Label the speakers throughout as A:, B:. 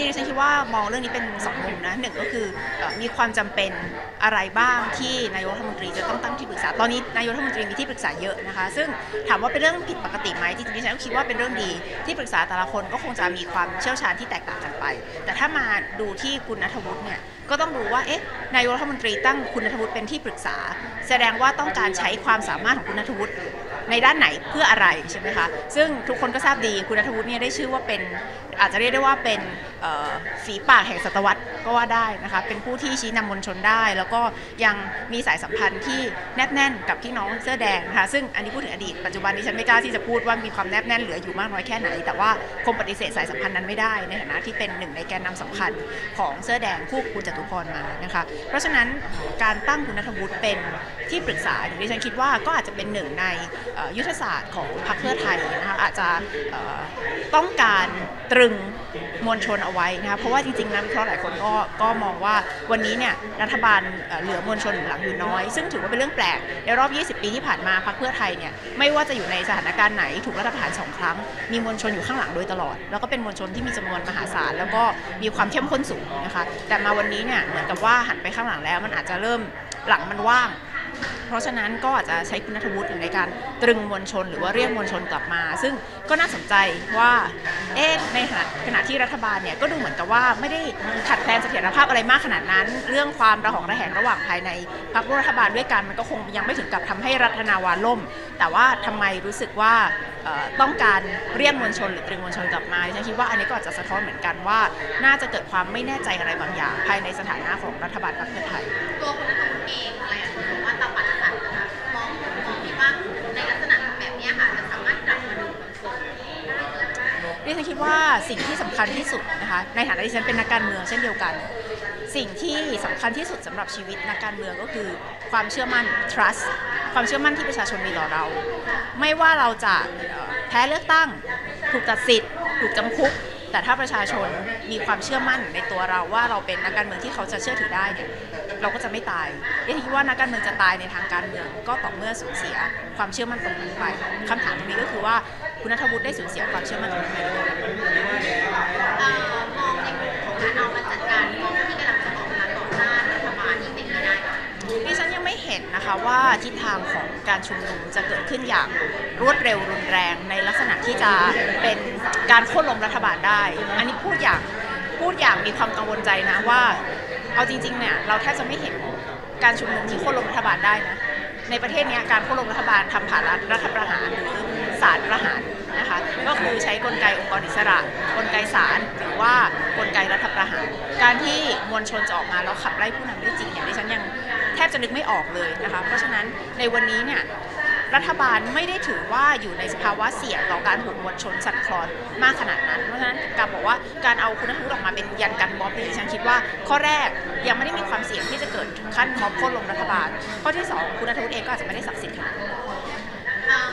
A: ริงๆดิฉันคิดว่ามองเรื่องนี้เป็นสองมุมนะหนึ่งก็คือมีความจำเป็นอะไรบ้างที่นายกรัฐมนตรีจะต้องตั้งที่ปรึกษา ตอนนี้นายกรัฐมนตรีมีที่ปรึกษาเยอะนะคะ ซึ่งถามว่าเป็นเรื่องผิดปกติไหมจริงๆดิฉันก็คิดว่าเป็นเรื่องดีที่ปรึกษาแต่ละคนก็คงจะมีความเชี่ยวชาญที่แตกต่างกันไป แต่ถ้ามาดูที่คุณนัทวุฒิเนี่ยก็ต้องดูว่าเอ๊ะนายกรัฐมนตรีตั้งคุณนัทวุฒิเป็นที่ปรึกษา แสดงว่าต้องการใช้ความสามารถของคุณนัทวุฒิ ในด้านไหนเพื่ออะไรใช่ไหมคะซึ่งทุกคนก็ทราบดีคุณนัทวุฒิเนี่ยได้ชื่อว่าเป็นอาจจะเรียกได้ว่าเป็นฝีปากแห่งศตวรรษก็ว่าได้นะคะเป็นผู้ที่ชี้นำมวลชนได้ แล้วก็ยังมีสายสัมพันธ์ที่แนบแน่นกับพี่น้องเสื้อแดงนะคะซึ่งอันนี้พูดถึงอดีตปัจจุบันนี้ฉันไม่กล้าที่จะพูดว่ามีความแนบแน่นเหลืออยู่มากน้อยแค่ไหน แต่ว่าคงปฏิเสธสายสัมพันธ์นั้นไม่ได้ในฐานะที่เป็นหนึ่งในแกนนำสำคัญของเสื้อแดงคู่คุณจตุพรมานะคะเพราะฉะนั้นการตั้งคุณนัทวุฒิเป็นที่ปรึกษาที่ฉันคิดว่าก็อาจจะเป็นหนึ่งในยุทธศาสตร์ของพรรคเพื่อไทยนะคะอาจจะต้องการตรึงมวลชนเอาไว้นะคะเพราะว่าจริงๆนะวิเคราะห์หลายคนก็ก็มองว่าวันนี้เนี่ยรัฐบาลเหลือมวลชนหลังอยู่น้อย ซึ่งถือว่าเป็นเรื่องแปลกในรอบ 20 ปีที่ผ่านมาพรรคเพื่อไทยเนี่ยไม่ว่าจะอยู่ในสถานการณ์ไหนถูกรัฐประหารสองครั้ง มีมวลชนอยู่ข้างหลังโดยตลอด แล้วก็เป็นมวลชนที่มีจำนวนมหาศาลแล้วก็มีความเข้มข้นสูงนะคะแต่มาวันนี้เนี่ยเหมือนกับว่าหันไปข้างหลังแล้วมันอาจจะเริ่มหลังมันว่าง เพราะฉะนั้นก็อาจจะใช้คุณนัทวุฒิในการตรึงมวลชน หรือว่าเรียกมวลชนกลับมา ซึ่งก็น่าสนใจว่าเอ๊ะในขณะที่รัฐบาลเนี่ยก็ดูเหมือนกับว่าไม่ได้ขัดแคลนเสถียรภาพอะไรมากขนาดนั้น เรื่องความระหองระแหงระหว่างภายในพรรครัฐบาลด้วยกันมันก็คงยังไม่ถึงกับทำให้รัฐนาวาล่ม แต่ว่าทำไมรู้สึกว่าต้องการเรียกมวลชนหรือตรึงมวลชนกลับมาฉันคิดว่าอันนี้ก็อาจจะสะท้อนเหมือนกันว่า น่าจะเกิดความไม่แน่ใจอะไรบางอย่าง ภายในสถานะของรัฐบาลพรรคเพื่อไทย
B: ตัวคุณนัทวุฒิเองอะไร ว่าสิ่งที่สำ
A: คัญที่สุดนะคะในฐานะที่ฉันเป็นนักการเมืองเช่นเดียวกัน สิ่งที่สำคัญที่สุดสำหรับชีวิตนักการเมืองก็คือ ความเชื่อมั่น trust ความเชื่อมั่นที่ประชาชนมีต่อเรา ไม่ว่าเราจะแพ้เลือกตั้ง ถูกตัดสิทธิ์ถูกจำคุก แต่ถ้าประชาชนมีความเชื่อมั่นในตัวเราว่าเราเป็นนักการเมืองที่เขาจะเชื่อถือได้เนี่ยเราก็จะไม่ตายดิฉันคิดว่านักการเมืองจะตายในทางการเมืองก็ต่อเมื่อสูญเสีย ความเชื่อมั่นตรงนั้นไปคำถามตรงนี้ก็คือว่า คุณนัทวุฒิได้สูญเสียความเชื่อมั่นตรงนั้ไปหรือเปล่า
B: เอ่อมองในมุมของการเอามาจัดการมองที่กำลังจะออกมาต่อหน้ารัฐบาลนี่เป็นไปได้ไหม
A: ดิฉันยังไม่เห็นนะคะว่าทิศทางของการชุมนุมจะเกิดขึ้นอย่างรวดเร็วรุนแรงในลักษณะที่จะเป็นการโค่นล้มรัฐบาลได้ อันนี้พูดอย่างพูดอย่างมีความกังวลใจนะว่า เอาจริงๆเนี่ยเราแทบจะไม่เห็นการชุมนุมที่โค่นล้มรัฐบาลได้นะในประเทศเนี้ยการโค่นล้มรัฐบาลทำผ่านรัฐประหารหรือ ศาลประหารนะคะก็คือใช้กลไกองค์กรอิสระ กลไกศาลหรือว่ากลไกรัฐประหาร การที่มวลชนจะออกมาแล้วขับไล่ผู้นำได้จริงเนี่ยดิฉันยังแทบจะนึกไม่ออกเลยนะคะเพราะฉะนั้นในวันนี้เนี่ยรัฐบาลไม่ได้ถือว่าอยู่ในสภาวะเสี่ยงต่อการถูกมวลชนสั่นคลอนมากขนาดนั้น เพราะฉะนั้นการบอกว่าการเอาคุณนัทวุฒิออกมาเป็นยันกันม็อบเนี่ยดิฉันคิดว่า ข้อแรกยังไม่ได้มีความเสี่ยงที่จะเกิดถึงขั้นม็อบโค่นล้มรัฐบาล ข้อที่สองคุณนัทวุฒิเองก็อาจจะไม่ได้ศักดิ์สิทธิ์ขนาดนั้น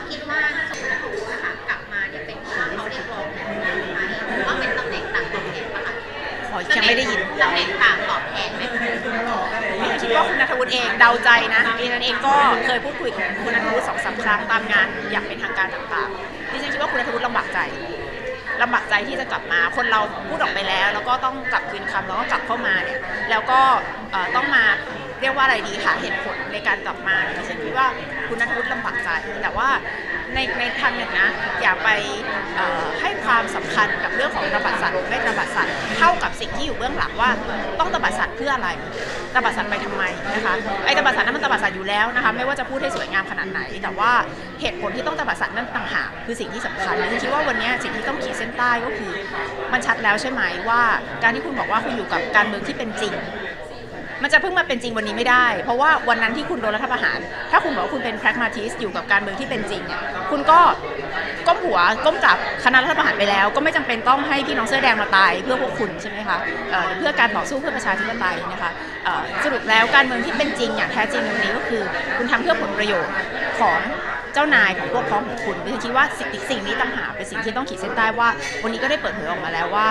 B: คิดว่าสมรภูมินะคะกลับมาเนี่ยเป็นเพราะว่าเขาเรียกร้องแบบนี้ไหมหรือว่าเป็นตำแหน่งต่างตอบแทนปะคะ
A: ขอยังไม่ได้ยิน
B: ตำแหน่งต่างตอบแทนไหม
A: คิดว่าคุณนัทวุฒิเองเดาใจนะดิฉันเองก็เคยพูดคุยกับคุณนัทวุฒิสองสามครั้งตามงานอย่างเป็นทางการต่างๆดิฉันคิดว่าคุณนัทวุฒิลำบากใจลำบากใจที่จะกลับมา คนเราพูดออกไปแล้ว แล้วก็ต้องกลับคืนคำแล้วก็กลับเข้ามาเนี่ย แล้วก็เอ่อต้องมา เรียกว่าอะไรดีหาเหตุผลในการกลับมาดิฉันคิดว่าคุณนัทวุฒิลำบากใจ แต่ว่าในในทางหนึ่งนะอย่าไปให้ความสำคัญกับเรื่องของตบัดสัตว์ไม่ตบัดสัตว์เท่ากับสิ่งที่อยู่เบื้องหลังว่าต้องตบัดสัตว์เพื่ออะไรตบัดสัตว์ไปทำไมนะคะไอ้ตบัดสัตว์นั้นมันตบัดสัตว์อยู่แล้วนะคะไม่ว่าจะพูดให้สวยงามขนาดไหน แต่ว่าเหตุผลที่ต้องตบัดสัตว์นั่นต่างหากคือสิ่งที่สำคัญและคิดว่าวันนี้สิ่งที่ต้องขีดเส้นใต้ก็คือ มันชัดแล้วใช่ไหมว่า การที่คุณบอกว่าคุณอยู่กับการเมืองที่เป็นจริง มันจะเพิ่งมาเป็นจริงวันนี้ไม่ได้ เพราะว่าวันนั้นที่คุณโดนรัฐประหาร ถ้าคุณบอกว่าคุณเป็น pragmatist อยู่กับการเมืองที่เป็นจริงเนี่ยคุณก็ก้มหัวก้มกลับคณะรัฐประหารไปแล้ว ก็ไม่จำเป็นต้องให้พี่น้องเสื้อแดงมาตายเพื่อพวกคุณใช่ไหมคะเเพื่อการต่อสู้เพื่อประชาธิปไตยนะคะสรุปแล้วการเมืองที่เป็นจริงอย่างแท้จริงวันนี้ก็คือ คุณทำเพื่อผลประโยชน์ของ จ้านายของพวกพ้องของคุณดิฉันคิดว่าสิ่งสิ่งนี้ต่างหากเป็นสิ่งที่ต้องขีดเส้นใต้ว่า วันนี้ก็ได้เปิดเผยออกมาแล้วว่า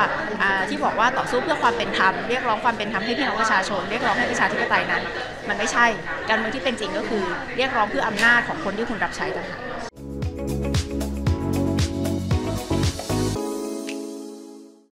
A: ที่บอกว่าต่อสู้เพื่อความเป็นธรรมเรียกร้องความเป็นธรรมให้พี่น้องประชาชนเรียกร้องให้ประชาธิปไตยนั้น มันไม่ใช่การเมืองที่เป็นจริงก็คือ เรียกร้องเพื่ออำนาจของคนที่คุณรับใช้ต่างหาก